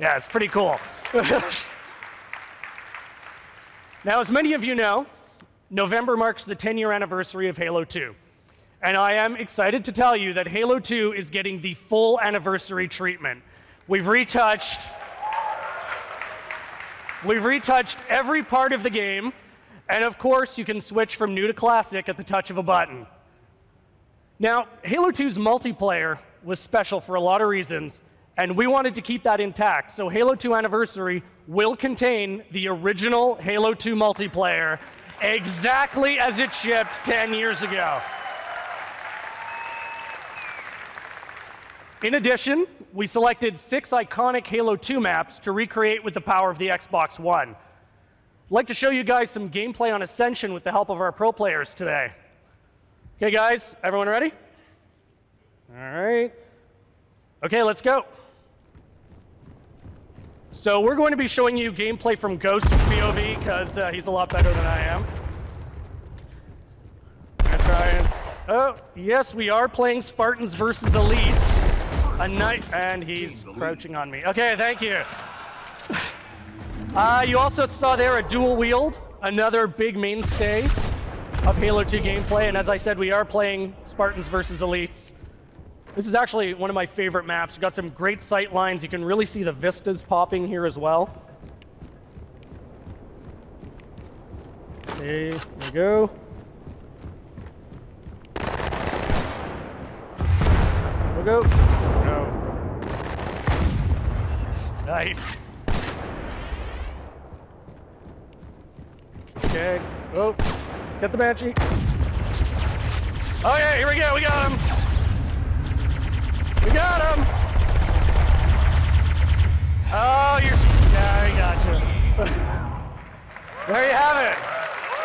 Yeah, it's pretty cool. now, as many of you know, November marks the 10 year anniversary of Halo 2. And I am excited to tell you that Halo 2 is getting the full anniversary treatment. We've retouched. We've retouched every part of the game, and of course, you can switch from new to classic at the touch of a button. Now, Halo 2's multiplayer was special for a lot of reasons, and we wanted to keep that intact. So Halo 2 Anniversary will contain the original Halo 2 multiplayer exactly as it shipped 10 years ago. In addition, we selected six iconic Halo 2 maps to recreate with the power of the Xbox One. I'd like to show you guys some gameplay on Ascension with the help of our pro players today. Okay, guys, everyone ready? All right. Okay, let's go. So we're going to be showing you gameplay from Ghost's POV because uh, he's a lot better than I am. I'm try and, oh, yes, we are playing Spartans versus Elites. A night, and he's crouching on me. Okay, thank you. Uh, you also saw there a dual wield, another big mainstay of Halo 2 gameplay. And as I said, we are playing Spartans versus Elites. This is actually one of my favorite maps. You've got some great sight lines. You can really see the vistas popping here as well. Okay, there we go. We'll go. No. Nice. Okay. Oh, get the banshee. Oh yeah, here we go. We got him. We got him! Oh, you're... Yeah, we got you. there you have it.